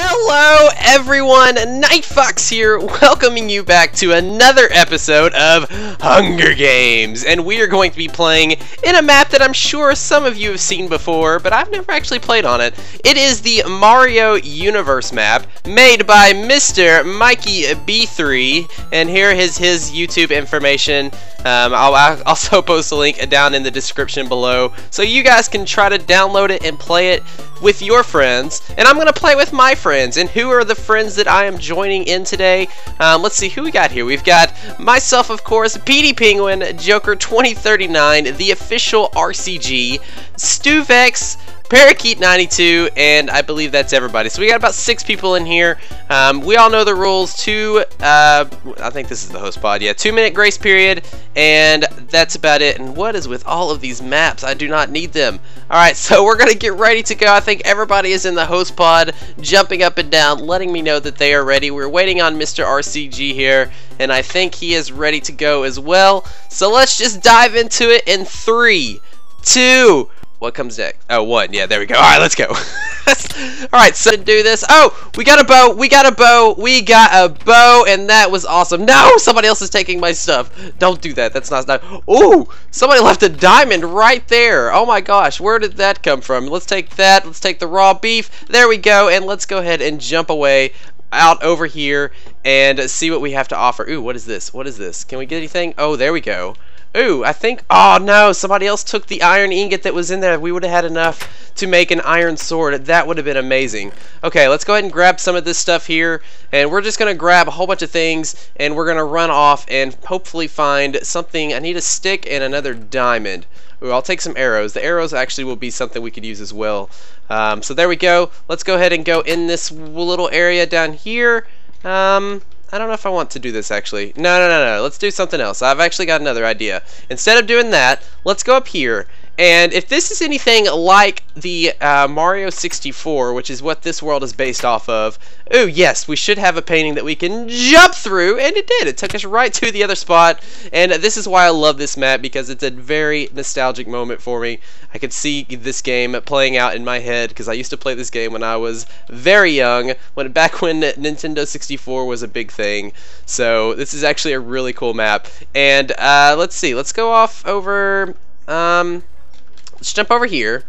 Hello everyone, Nightfox here, welcoming you back to another episode of Hunger Games. And we are going to be playing in a map that I'm sure some of you have seen before, but I've never actually played on it. It is the Mario Universe map, made by Mr. Mikie B3, and here is his YouTube information. Um, I'll, I'll also post a link down in the description below, so you guys can try to download it and play it with your friends. And I'm going to play with my friends. And who are the friends that I am joining in today? Um, let's see who we got here. We've got myself, of course, Petey Penguin, Joker 2039, the official RCG, Stuvex, Parakeet 92, and I believe that's everybody. So we got about six people in here. Um, we all know the rules. Two, uh, I think this is the host pod. Yeah, two minute grace period, and that's about it. And what is with all of these maps? I do not need them. All right, so we're gonna get ready to go. I think everybody is in the host pod, jumping up and down, letting me know that they are ready. We're waiting on Mr. RCG here, and I think he is ready to go as well. So let's just dive into it in three, two. What comes next? Oh, one. Yeah, there we go. All right, let's go. All right, so do this. Oh, we got a bow. We got a bow. We got a bow, and that was awesome. No, somebody else is taking my stuff. Don't do that. That's not. not Ooh, somebody left a diamond right there. Oh my gosh, where did that come from? Let's take that. Let's take the raw beef. There we go, and let's go ahead and jump away out over here and see what we have to offer. Ooh, what is this? What is this? Can we get anything? Oh, there we go. Ooh, I think, oh no, somebody else took the iron ingot that was in there. We would have had enough to make an iron sword. That would have been amazing. Okay, let's go ahead and grab some of this stuff here. And we're just going to grab a whole bunch of things. And we're going to run off and hopefully find something. I need a stick and another diamond. Ooh, I'll take some arrows. The arrows actually will be something we could use as well. Um, so there we go. Let's go ahead and go in this little area down here. Um, I don't know if I want to do this actually. No, no, no, no. Let's do something else. I've actually got another idea. Instead of doing that, let's go up here and if this is anything like the uh, Mario 64, which is what this world is based off of, oh yes, we should have a painting that we can jump through, and it did. It took us right to the other spot, and this is why I love this map, because it's a very nostalgic moment for me. I could see this game playing out in my head, because I used to play this game when I was very young, when back when Nintendo 64 was a big thing. So this is actually a really cool map. And uh, let's see, let's go off over... Um, let's jump over here.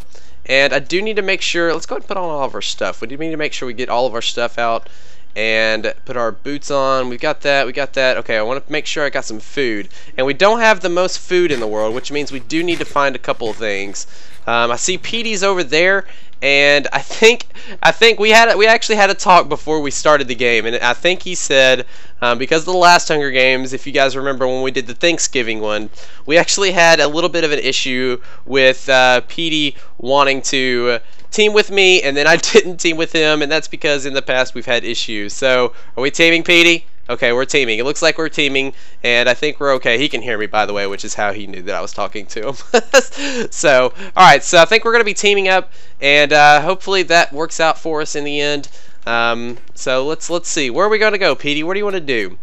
And I do need to make sure, let's go ahead and put on all of our stuff. We do need to make sure we get all of our stuff out and put our boots on. We've got that, we got that. Okay, I want to make sure I got some food. And we don't have the most food in the world, which means we do need to find a couple of things. Um, I see Petey's over there, and I think I think we had we actually had a talk before we started the game, and I think he said um, because of the last Hunger Games, if you guys remember when we did the Thanksgiving one, we actually had a little bit of an issue with uh, Petey wanting to team with me, and then I didn't team with him, and that's because in the past we've had issues. So, are we teaming Petey? Okay, we're teaming. It looks like we're teaming, and I think we're okay. He can hear me, by the way, which is how he knew that I was talking to him. so, alright, so I think we're going to be teaming up, and uh, hopefully that works out for us in the end. Um, so let's let's see. Where are we going to go, Petey? What do you want to do?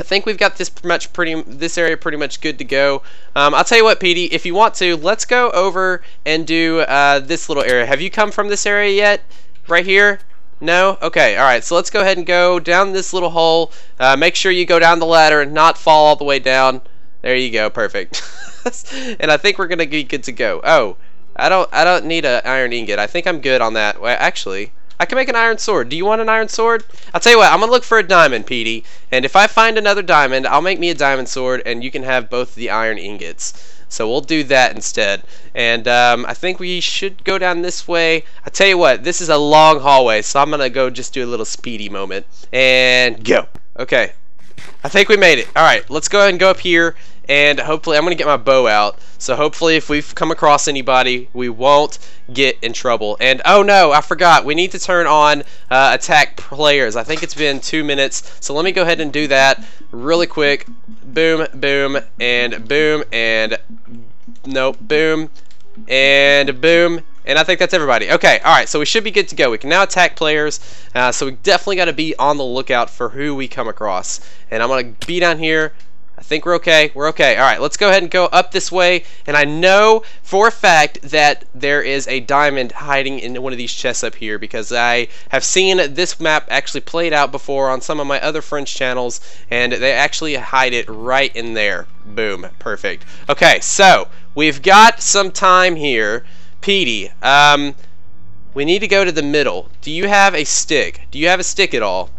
I think we've got this much pretty this area pretty much good to go. Um, I'll tell you what, Petey, if you want to, let's go over and do uh, this little area. Have you come from this area yet? Right here? No? Okay, alright, so let's go ahead and go down this little hole. Uh, make sure you go down the ladder and not fall all the way down. There you go, perfect. and I think we're gonna be good to go. Oh, I don't I don't need an iron ingot. I think I'm good on that. Well, actually, I can make an iron sword. Do you want an iron sword? I'll tell you what, I'm gonna look for a diamond, Petey. And if I find another diamond, I'll make me a diamond sword and you can have both the iron ingots. So we'll do that instead. And um, I think we should go down this way. I tell you what, this is a long hallway, so I'm going to go just do a little speedy moment. And go. Okay. I think we made it. Alright, let's go ahead and go up here. And hopefully, I'm going to get my bow out. So hopefully, if we've come across anybody, we won't get in trouble. And oh no, I forgot. We need to turn on uh, attack players. I think it's been two minutes. So let me go ahead and do that really quick. Boom, boom, and boom, and nope, boom, and boom, and I think that's everybody. Okay, alright, so we should be good to go. We can now attack players, uh, so we definitely got to be on the lookout for who we come across. And I'm going to be down here. I think we're okay. We're okay. All right, let's go ahead and go up this way. And I know for a fact that there is a diamond hiding in one of these chests up here because I have seen this map actually played out before on some of my other French channels, and they actually hide it right in there. Boom. Perfect. Okay, so we've got some time here. Petey, um, we need to go to the middle. Do you have a stick? Do you have a stick at all?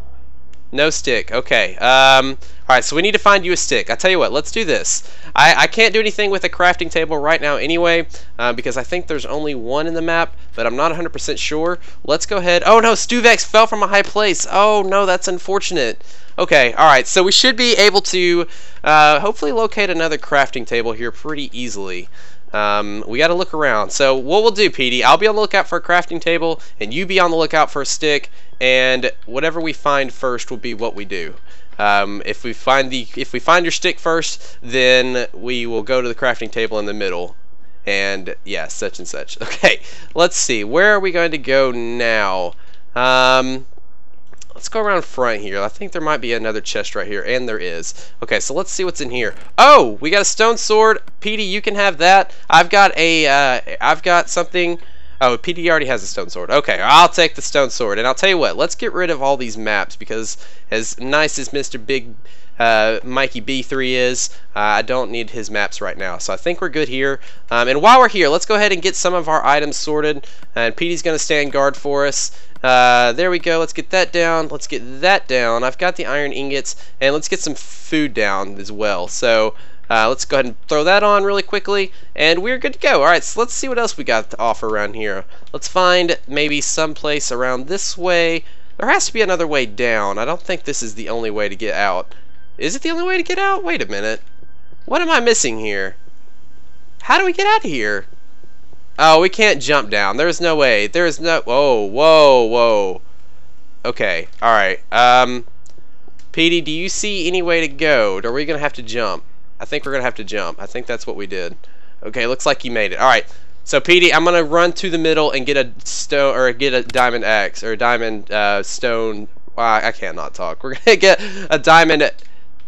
No stick. Okay. Um, Alright, so we need to find you a stick. I tell you what, let's do this. I, I can't do anything with a crafting table right now anyway, uh, because I think there's only one in the map, but I'm not 100% sure. Let's go ahead. Oh no, Stuvex fell from a high place. Oh no, that's unfortunate. Okay, alright, so we should be able to uh, hopefully locate another crafting table here pretty easily. Um, we got to look around. So what we'll do, Petey, I'll be on the lookout for a crafting table, and you be on the lookout for a stick, and whatever we find first will be what we do. Um, if we find the if we find your stick first, then we will go to the crafting table in the middle. And yeah, such and such. Okay, let's see. Where are we going to go now? Um, let's go around front here. I think there might be another chest right here, and there is. Okay, so let's see what's in here. Oh, we got a stone sword. Petey, you can have that. I've got a, uh, I've got something. Oh, PD already has a stone sword. Okay, I'll take the stone sword. And I'll tell you what, let's get rid of all these maps because as nice as Mr. Big uh, Mikie B3 is, uh, I don't need his maps right now. So I think we're good here. Um, and while we're here, let's go ahead and get some of our items sorted. And Petey's going to stand guard for us. Uh, there we go. Let's get that down. Let's get that down. I've got the iron ingots. And let's get some food down as well. So uh, let's go ahead and throw that on really quickly, and we're good to go. Alright, so let's see what else we got to offer around here. Let's find maybe some place around this way. There has to be another way down. I don't think this is the only way to get out. Is it the only way to get out? Wait a minute. What am I missing here? How do we get out of here? Oh, we can't jump down. There's no way. There's no... Whoa, whoa, whoa. Okay, alright. Um, Petey, do you see any way to go? Or are we going to have to jump? I think we're going to have to jump. I think that's what we did. Okay, looks like you made it. Alright, so Petey, I'm going to run to the middle and get a stone, or get a diamond axe, or a diamond uh, stone. Well, I cannot talk. We're going to get a diamond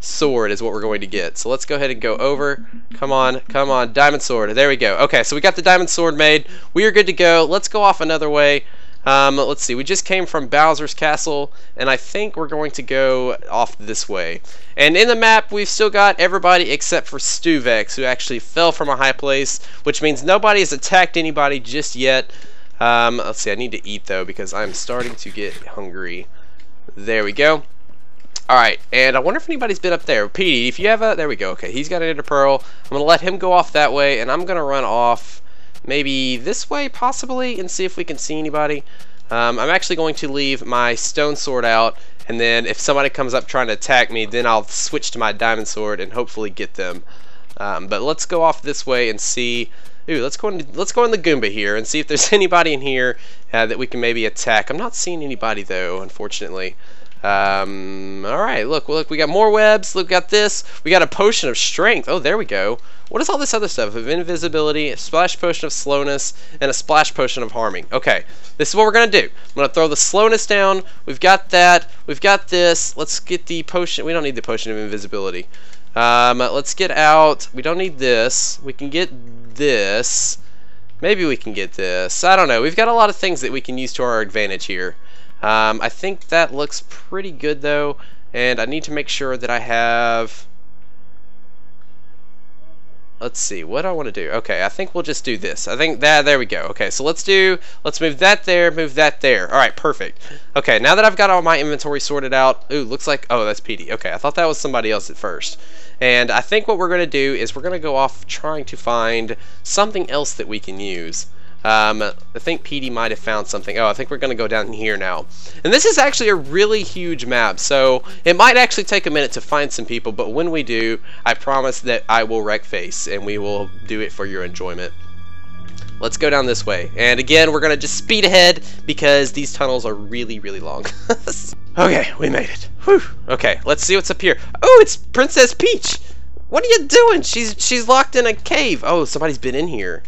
sword is what we're going to get. So let's go ahead and go over. Come on, come on, diamond sword. There we go. Okay, so we got the diamond sword made. We are good to go. Let's go off another way. Um, let's see, we just came from Bowser's Castle, and I think we're going to go off this way. And in the map, we've still got everybody except for Stuvex, who actually fell from a high place, which means nobody has attacked anybody just yet. Um, let's see, I need to eat, though, because I'm starting to get hungry. There we go. Alright, and I wonder if anybody's been up there. Petey, if you have a... There we go. Okay, he's got an ender pearl. I'm going to let him go off that way, and I'm going to run off maybe this way possibly and see if we can see anybody. Um, I'm actually going to leave my stone sword out and then if somebody comes up trying to attack me then I'll switch to my diamond sword and hopefully get them. Um, but let's go off this way and see Ooh, let's go in, let's go in the Goomba here and see if there's anybody in here uh, that we can maybe attack. I'm not seeing anybody though, unfortunately. Um, alright, look, look, we got more webs, look, we got this, we got a potion of strength, oh, there we go. What is all this other stuff? Of invisibility, a splash potion of slowness, and a splash potion of harming. Okay, this is what we're to do. I'm to throw the slowness down, we've got that, we've got this, let's get the potion, we don't need the potion of invisibility. Um, let's get out, we don't need this, we can get this, maybe we can get this, I don't know, we've got a lot of things that we can use to our advantage here. Um, I think that looks pretty good though, and I need to make sure that I have... Let's see, what do I want to do? Okay, I think we'll just do this. I think that, there we go. Okay, so let's do, let's move that there, move that there. All right, perfect. Okay, now that I've got all my inventory sorted out, ooh, looks like, oh, that's PD. Okay, I thought that was somebody else at first. And I think what we're going to do is we're going to go off trying to find something else that we can use. Um, I think PD might have found something. Oh, I think we're going to go down here now. And this is actually a really huge map, so it might actually take a minute to find some people, but when we do, I promise that I will wreck face, and we will do it for your enjoyment. Let's go down this way. And again, we're going to just speed ahead because these tunnels are really, really long. okay, we made it. Whew. Okay, let's see what's up here. Oh, it's Princess Peach! What are you doing? She's she's locked in a cave. Oh, somebody's been in here.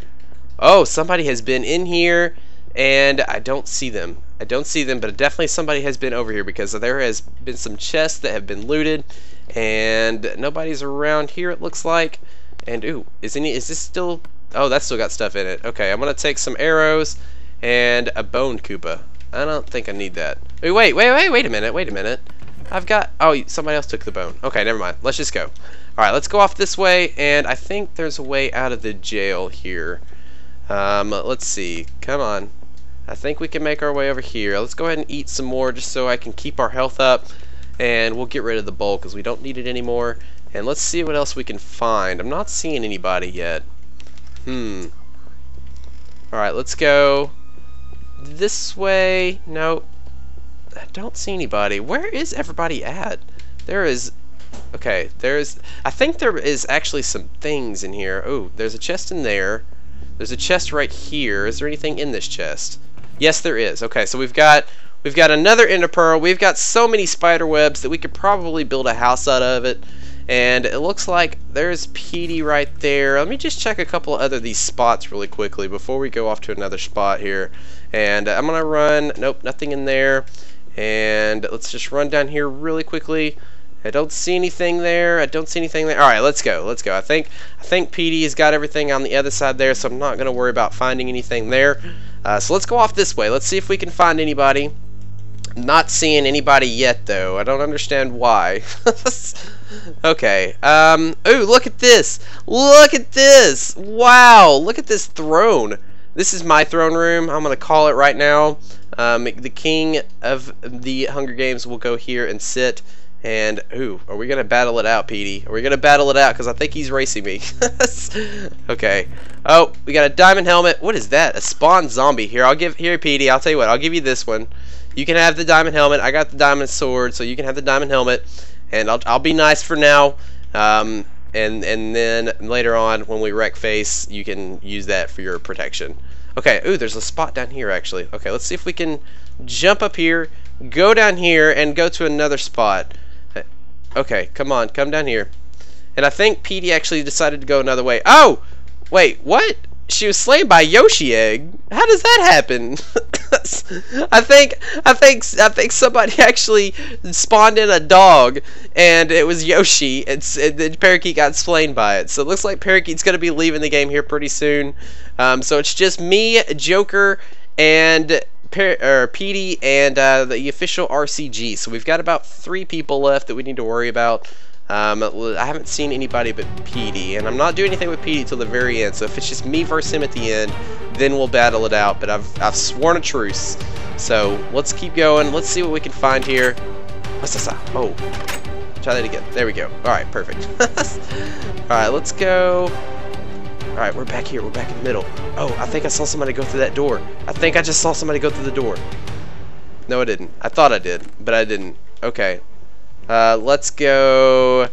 Oh, somebody has been in here and I don't see them. I don't see them, but definitely somebody has been over here because there has been some chests that have been looted And nobody's around here, it looks like. And, ooh, is, any, is this still... Oh, that's still got stuff in it. Okay, I'm going to take some arrows and a bone Koopa. I don't think I need that. Wait, wait, wait, wait, wait a minute, wait a minute. I've got... Oh, somebody else took the bone. Okay, never mind. Let's just go. Alright, let's go off this way, and I think there's a way out of the jail here. Um, let's see. Come on. I think we can make our way over here. Let's go ahead and eat some more just so I can keep our health up. And we'll get rid of the bowl because we don't need it anymore. And let's see what else we can find. I'm not seeing anybody yet. Hmm. Alright, let's go this way. Nope. I don't see anybody. Where is everybody at? There is Okay, there's... I think there is actually some things in here. Oh, there's a chest in there. There's a chest right here. Is there anything in this chest? Yes, there is. Okay, so we've got... We've got another ender pearl. We've got so many spider webs that we could probably build a house out of it. And it looks like there's Petey right there. Let me just check a couple of other these spots really quickly before we go off to another spot here. And I'm going to run... Nope, nothing in there. And let's just run down here really quickly. I don't see anything there. I don't see anything there. All right, let's go. Let's go. I think I think Petey has got everything on the other side there, so I'm not going to worry about finding anything there. Uh, so let's go off this way. Let's see if we can find anybody. Not seeing anybody yet, though. I don't understand why. okay. Um. Ooh, look at this. Look at this. Wow. Look at this throne. This is my throne room. I'm going to call it right now. Um, the king of the Hunger Games will go here and sit. And, ooh, are we going to battle it out, Petey? Are we going to battle it out? Because I think he's racing me. okay. Oh, we got a diamond helmet. What is that? A spawn zombie. Here, I'll give, here, Petey, I'll tell you what. I'll give you this one. You can have the diamond helmet. I got the diamond sword, so you can have the diamond helmet. And I'll, I'll be nice for now. Um, and, and then later on, when we wreck face, you can use that for your protection. Okay, ooh, there's a spot down here, actually. Okay, let's see if we can jump up here, go down here, and go to another spot. Okay, come on, come down here. And I think Petey actually decided to go another way. Oh! Wait, what? She was slain by Yoshi Egg. How does that happen? I think I think I think somebody actually spawned in a dog, and it was Yoshi. It's and the Parakeet got slain by it. So it looks like Parakeet's gonna be leaving the game here pretty soon. Um, so it's just me, Joker, and Petey and uh, the official RCG. So we've got about three people left that we need to worry about. Um, I haven't seen anybody but PD, and I'm not doing anything with PD till the very end. So if it's just me versus him at the end, then we'll battle it out. But I've I've sworn a truce. So let's keep going. Let's see what we can find here. What's this? Oh, try that again. There we go. All right, perfect. All right, let's go. Alright, we're back here. We're back in the middle. Oh, I think I saw somebody go through that door. I think I just saw somebody go through the door. No, I didn't. I thought I did, but I didn't. Okay. Uh, let's go...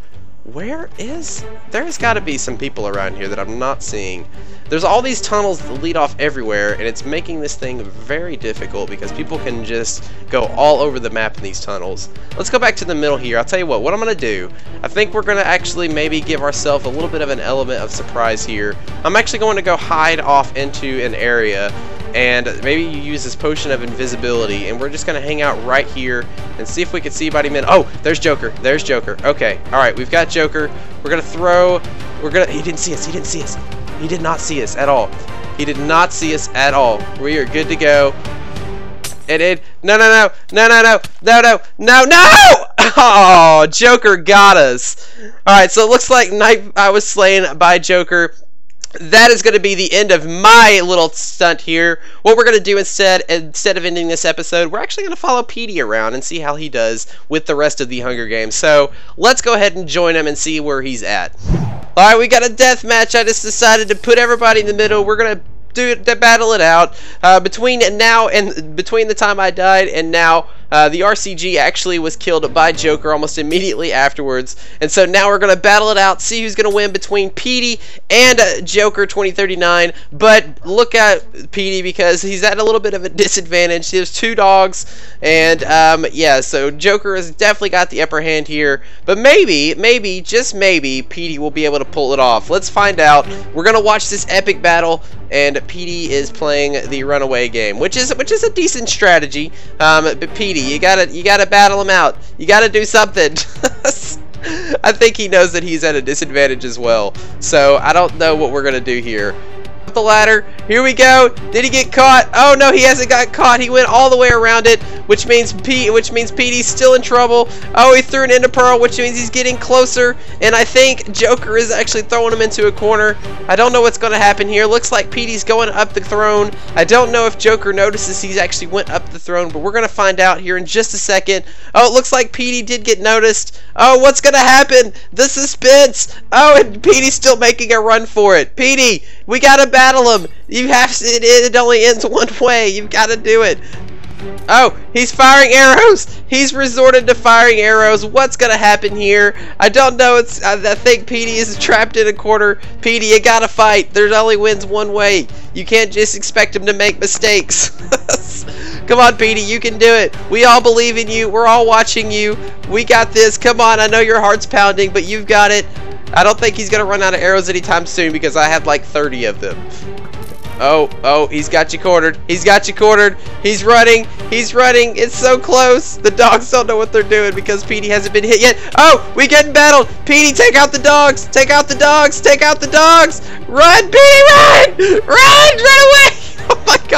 Where is... There's got to be some people around here that I'm not seeing. There's all these tunnels that lead off everywhere, and it's making this thing very difficult because people can just go all over the map in these tunnels. Let's go back to the middle here. I'll tell you what, what I'm going to do, I think we're going to actually maybe give ourselves a little bit of an element of surprise here. I'm actually going to go hide off into an area and maybe you use this potion of invisibility and we're just gonna hang out right here and see if we can see anybody min oh there's Joker there's Joker okay alright we've got Joker we're gonna throw we're gonna he didn't see us he didn't see us he did not see us at all. He did not see us at all. We are good to go. It did. No, no, no. No, no, no. No, no. No, no! Oh, Joker got us. Alright, so it looks like Night I was slain by Joker that is going to be the end of my little stunt here. What we're going to do instead, instead of ending this episode, we're actually going to follow Petey around and see how he does with the rest of the Hunger Games. So let's go ahead and join him and see where he's at. Alright, we got a death match. I just decided to put everybody in the middle. We're going to do to battle it out. Uh, between now and between the time I died and now, uh, the RCG actually was killed by Joker almost immediately afterwards. And so now we're going to battle it out, see who's going to win between Petey and uh, Joker 2039. But look at Petey because he's at a little bit of a disadvantage. There's two dogs, and um, yeah, so Joker has definitely got the upper hand here. But maybe, maybe, just maybe, Petey will be able to pull it off. Let's find out. We're going to watch this epic battle, and Petey is playing the runaway game, which is which is a decent strategy. Um, but Petey you gotta you gotta battle him out. You gotta do something. I think he knows that he's at a disadvantage as well. So I don't know what we're gonna do here the ladder. Here we go. Did he get caught? Oh no, he hasn't got caught. He went all the way around it, which means Pete, which means Petey's still in trouble. Oh, he threw an Ender Pearl, which means he's getting closer. And I think Joker is actually throwing him into a corner. I don't know what's going to happen here. Looks like Petey's going up the throne. I don't know if Joker notices he's actually went up the throne, but we're going to find out here in just a second. Oh, it looks like Petey did get noticed. Oh, what's going to happen? The suspense. Oh, and Petey's still making a run for it. Petey, we got to battle him. You have to, it, it only ends one way. You've got to do it. Oh, he's firing arrows. He's resorted to firing arrows. What's gonna happen here? I don't know. It's I, I think Petey is trapped in a corner. Petey, you gotta fight. There's only wins one way. You can't just expect him to make mistakes. Come on, Petey, you can do it. We all believe in you. We're all watching you. We got this. Come on, I know your heart's pounding, but you've got it. I don't think he's to run out of arrows anytime soon because I have like 30 of them. Oh, oh, he's got you cornered. He's got you cornered. He's running. He's running. It's so close. The dogs don't know what they're doing because Petey hasn't been hit yet. Oh, we getting battled. Petey, take out the dogs. Take out the dogs. Take out the dogs. Run, Petey, run. Run, run away.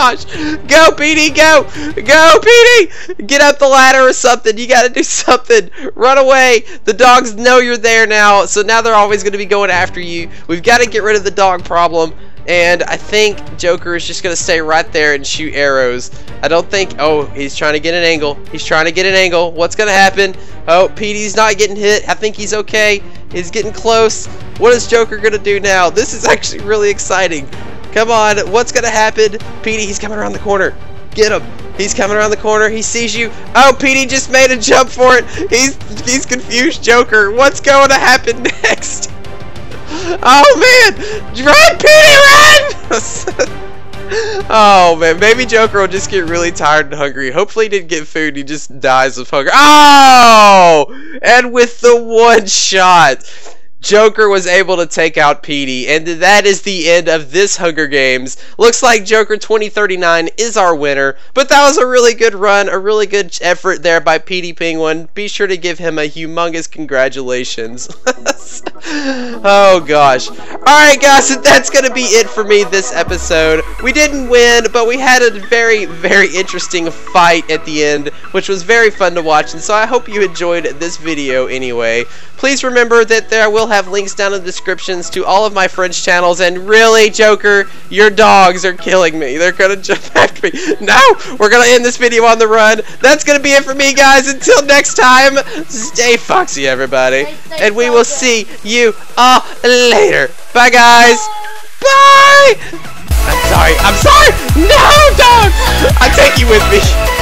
Gosh. Go, Petey, go. Go, Petey. Get up the ladder or something. You got to do something. Run away. The dogs know you're there now, so now they're always going to be going after you. We've got to get rid of the dog problem. And I think Joker is just going to stay right there and shoot arrows. I don't think... Oh, he's trying to get an angle. He's trying to get an angle. What's going to happen? Oh, Petey's not getting hit. I think he's okay. He's getting close. What is Joker going to do now? This is actually really exciting. Come on. What's to happen? Petey, he's coming around the corner. Get him. He's coming around the corner. He sees you. Oh, Petey just made a jump for it. He's, he's confused, Joker. What's going to happen next? Oh man! Run, Petey, run! oh man, maybe Joker will just get really tired and hungry. Hopefully he didn't get food, he just dies of hunger. Oh! And with the one shot. Joker was able to take out Petey, and that is the end of this Hunger Games. Looks like Joker 2039 is our winner, but that was a really good run, a really good effort there by Petey Penguin. Be sure to give him a humongous congratulations. oh gosh. Alright guys, that's going to be it for me this episode. We didn't win, but we had a very, very interesting fight at the end, which was very fun to watch, and so I hope you enjoyed this video anyway. Please remember that there will have links down in the descriptions to all of my French channels. And really, Joker, your dogs are killing me. They're going to jump after me. No! We're going to end this video on the run. That's going to be it for me, guys. Until next time, stay foxy, everybody. And we will see you all later. Bye, guys. Bye! I'm sorry. I'm sorry! No, dog! I'll take you with me.